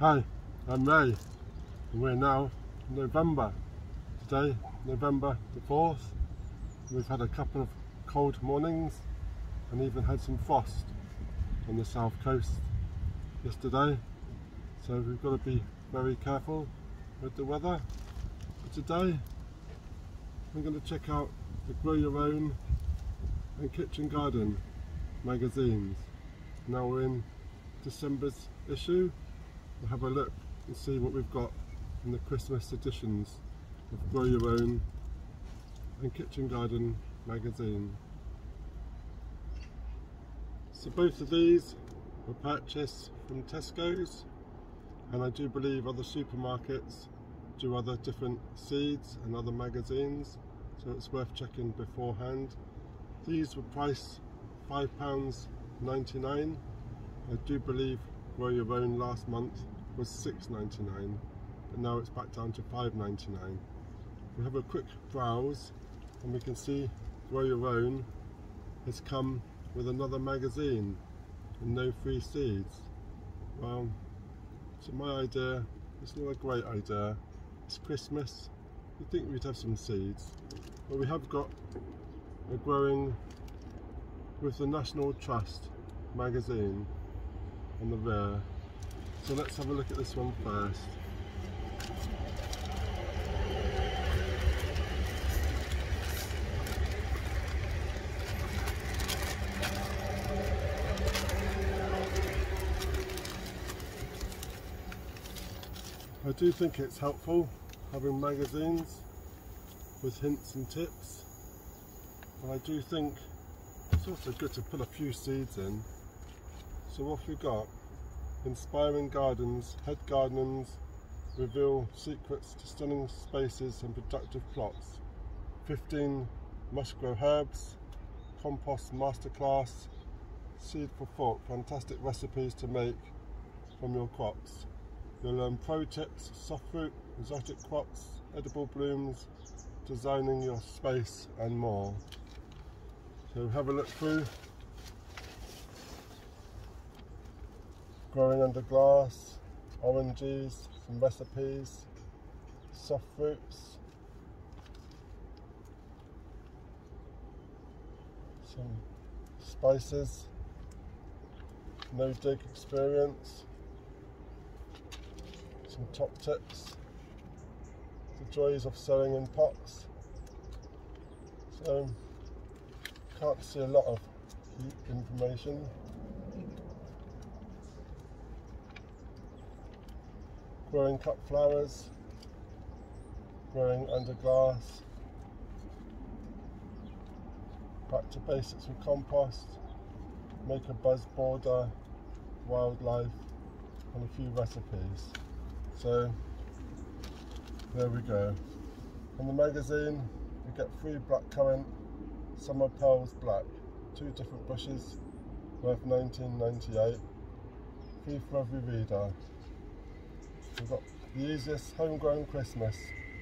Hi, I'm Ray and we're now November. Today, November the 4th. We've had a couple of cold mornings and even had some frost on the south coast yesterday. So we've got to be very careful with the weather. But today, I'm going to check out the Grow Your Own and Kitchen Garden magazines. Now we're in December's issue. Have a look and see what we've got in the Christmas editions of Grow Your Own and Kitchen Garden magazine. So both of these were purchased from Tesco's and I do believe other supermarkets do other different seeds and other magazines so it's worth checking beforehand. These were priced £5.99. I do believe Grow Your Own last month was $6.99 but now it's back down to $5.99. We have a quick browse and we can see Grow Your Own has come with another magazine and no free seeds. Well, so my idea, it's not a great idea. It's Christmas, you'd think we'd have some seeds. But we have got a growing with the National Trust magazine on the rear. So let's have a look at this one first. I do think it's helpful having magazines with hints and tips and I do think it's also good to put a few seeds in so what we got inspiring gardens head gardens reveal secrets to stunning spaces and productive plots 15 must grow herbs compost masterclass seed for thought fantastic recipes to make from your crops You'll learn pro tips, soft fruit, exotic crops, edible blooms, designing your space and more. So have a look through. Growing under glass, oranges, some recipes, soft fruits, some spices, no dig experience, some top tips, the joys of sowing in pots. So can't see a lot of information. Growing cut flowers, growing under glass, back to basics with compost, make a buzz border, wildlife and a few recipes. So there we go. In the magazine you get free blackcurrant, summer pearls black, two different bushes worth 19.98. Free for every reader. We've got the easiest homegrown Christmas.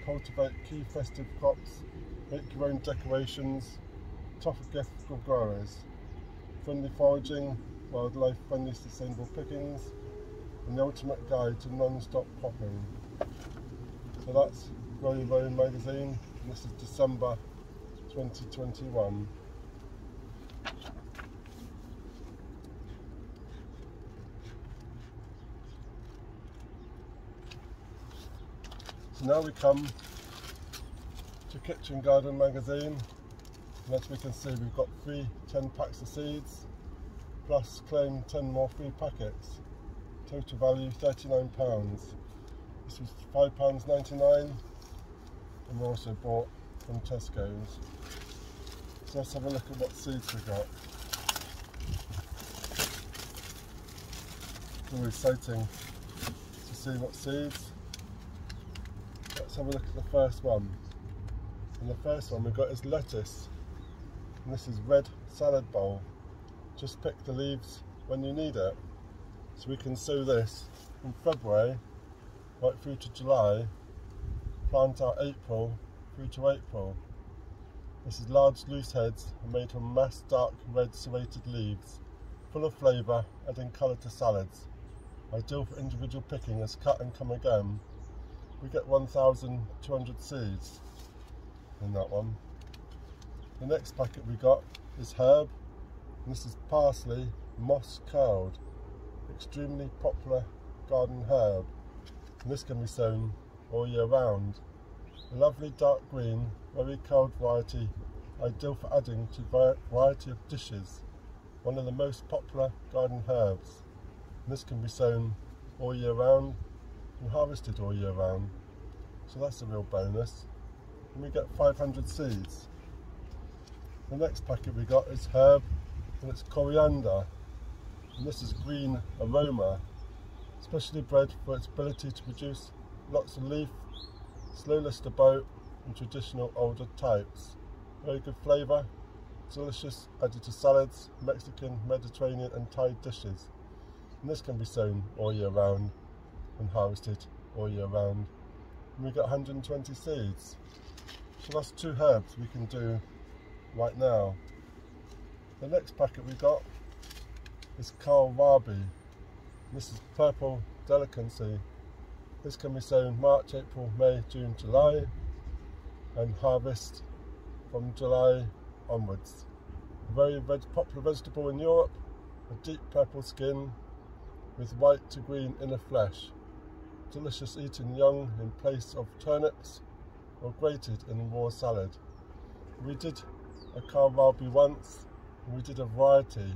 Cultivate key festive crops, make your own decorations, tough gift for growers. Friendly foraging, wildlife friendly sustainable pickings, and the ultimate guide to non-stop popping. So that's Grow Your Own magazine, and this is December 2021. Now we come to Kitchen Garden magazine and as we can see we've got three 10 packs of seeds plus claim 10 more free packets total value £39. This was £5.99 and we also bought from Tesco's. So let's have a look at what seeds we got. It's always exciting to see what seeds. Let's have a look at the first one. And the first one we've got is lettuce. And this is red salad bowl. Just pick the leaves when you need it. So we can sow this from February right through to July, plant out April through to April. This is large loose heads made from mass dark red serrated leaves, full of flavour, adding colour to salads. ideal for individual picking as cut and come again. We get 1,200 seeds in that one. The next packet we got is herb. this is parsley moss curled. Extremely popular garden herb. And this can be sown all year round. A lovely dark green, very curled variety, ideal for adding to a variety of dishes. One of the most popular garden herbs. And this can be sown all year round and harvested all year round. So that's a real bonus. And we get 500 seeds. The next packet we got is herb and it's coriander. And this is green aroma, specially bred for its ability to produce lots of leaf, slow lister boat and traditional older types. Very good flavour, delicious added to salads, Mexican, Mediterranean and Thai dishes. And this can be sown all year round and harvested all year round. And we get 120 seeds. So that's two herbs we can do right now. The next packet we got is kohlrabi. This is purple delicacy. This can be sown March, April, May, June, July and harvest from July onwards. A very veg popular vegetable in Europe, a deep purple skin with white to green inner flesh. Delicious eaten young in place of turnips or grated in raw salad. We did a kohlrabi once and we did a variety.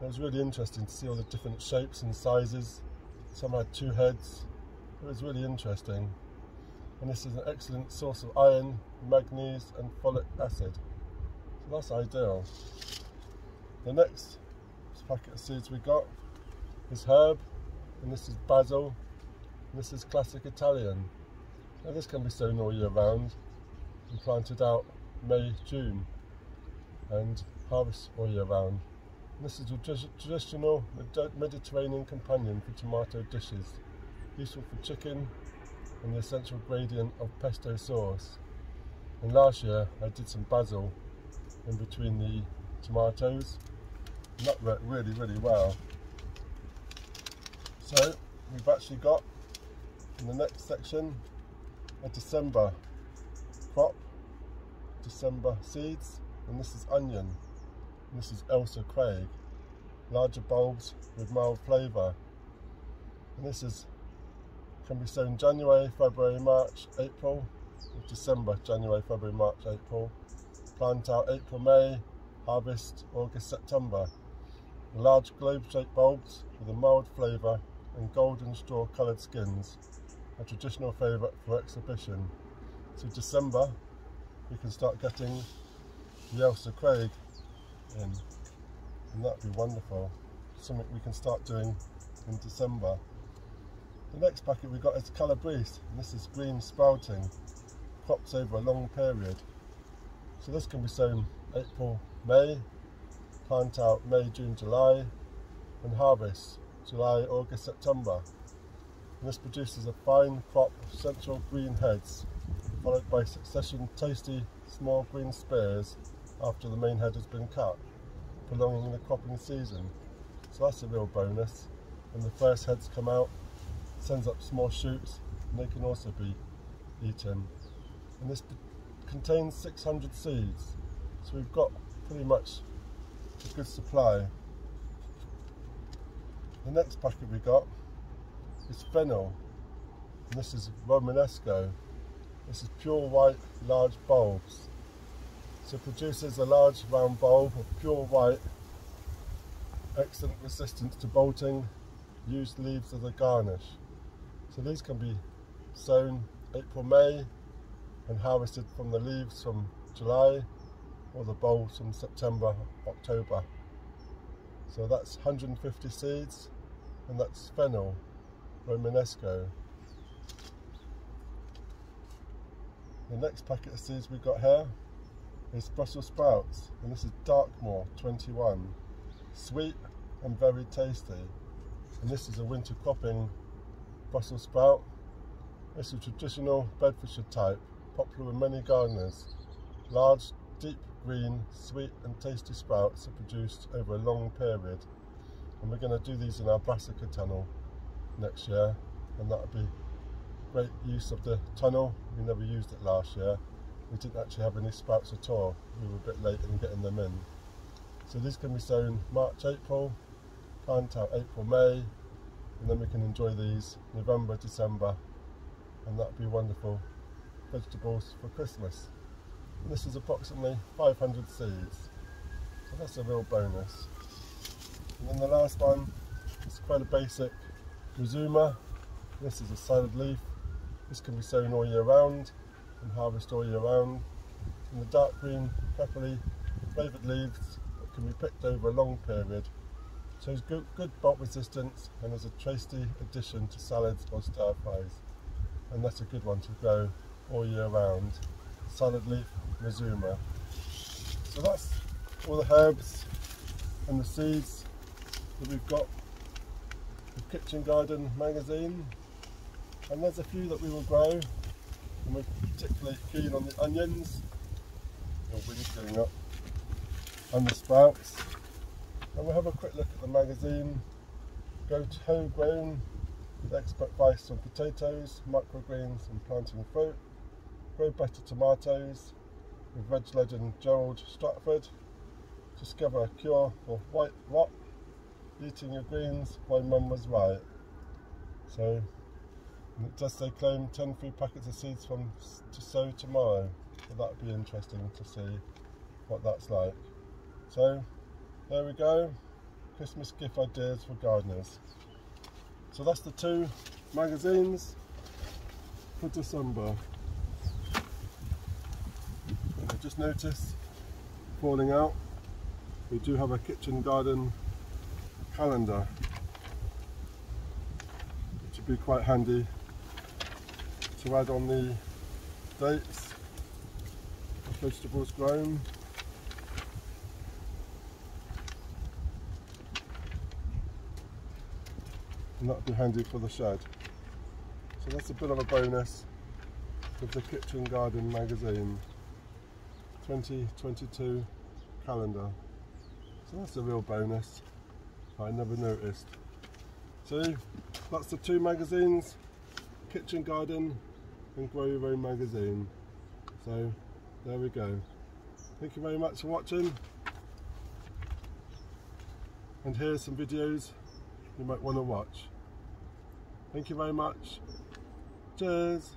It was really interesting to see all the different shapes and sizes. Some had two heads. It was really interesting. And this is an excellent source of iron, manganese and folic acid. So that's ideal. The next packet of seeds we got is herb and this is basil this is classic Italian. Now this can be sown all year round and planted out May, June and harvest all year round. And this is a traditional Mediterranean companion for tomato dishes, useful for chicken and the essential gradient of pesto sauce. And last year I did some basil in between the tomatoes and that worked really really well. So we've actually got in the next section a December crop, December seeds and this is onion and this is Ailsa Craig larger bulbs with mild flavour and this is can be sown January, February, March, April, December, January, February, March, April. Plant out April, May, harvest August, September. Large globe-shaped bulbs with a mild flavour and golden straw coloured skins, a traditional favourite for exhibition. So December, we can start getting the Ailsa Craig in, and that'd be wonderful. Something we can start doing in December. The next packet we've got is Calabrese, and this is green sprouting, crops over a long period. So this can be sown April, May, plant out May, June, July, and harvest July, August, September. This produces a fine crop of central green heads, followed by succession tasty small green spears after the main head has been cut, prolonging the cropping season. So that's a real bonus. When the first heads come out, sends up small shoots and they can also be eaten. And this contains 600 seeds, so we've got pretty much a good supply. The next packet we got is fennel, and this is Romanesco. This is pure white large bulbs. So it produces a large round bulb of pure white, excellent resistance to bolting, used leaves as a garnish. So these can be sown April, May and harvested from the leaves from July or the bulbs from September, October. So that's 150 seeds and that's fennel, Romanesco. The next packet of seeds we've got here is Brussels sprouts and this is Darkmar 21. Sweet and very tasty and this is a winter cropping Brussels sprout. It's a traditional Bedfordshire type, popular with many gardeners. Large, deep green, sweet and tasty sprouts are produced over a long period. And we're going to do these in our brassica tunnel next year and that would be great use of the tunnel. We never used it last year. We didn't actually have any sprouts at all. We were a bit late in getting them in. So these can be sown March, April, plant out April, May, and then we can enjoy these November, December, and that would be wonderful vegetables for Christmas. And this is approximately 500 seeds, so that's a real bonus. And then the last one is quite a basic Rhizuma. This is a salad leaf. This can be sown all year round and harvest all year round. And the dark green peppery flavoured leaves that can be picked over a long period. So it's good, good bolt resistance and is a tasty addition to salads or stir fries. And that's a good one to grow all year round. Salad leaf Mizuma. So that's all the herbs and the seeds that we've got Kitchen Garden magazine. And there's a few that we will grow. And we're particularly keen on the onions. The wind's going up. And the sprouts. And we'll have a quick look at the magazine. Go to home grown with expert advice on potatoes, microgreens and planting fruit. Grow better tomatoes with veg legend Gerald Stratford. Discover a cure for white rot eating your greens, my mum was right. So does say claim 10 free packets of seeds from to sow tomorrow. So that would be interesting to see what that's like. So there we go. Christmas gift ideas for gardeners. So that's the two magazines for December. I just noticed falling out. We do have a kitchen garden calendar which would be quite handy to add on the dates. Of vegetables grown. And that would be handy for the shed. So that's a bit of a bonus of the kitchen garden magazine. 2022 calendar. So that's a real bonus I never noticed. So that's the two magazines, Kitchen Garden and Grow Your Own magazine. So there we go. Thank you very much for watching. And here's some videos you might want to watch. Thank you very much. Cheers.